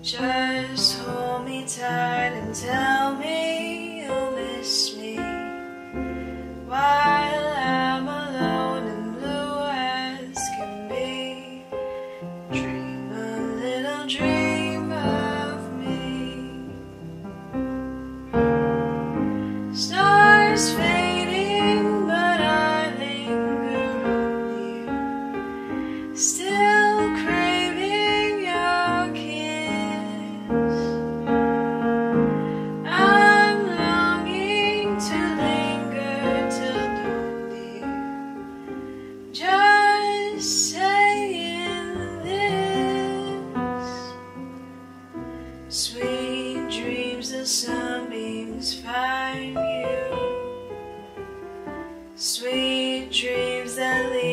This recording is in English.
Just hold me tight and tell me Sweet dreams, the sunbeams find you. Sweet dreams that lead.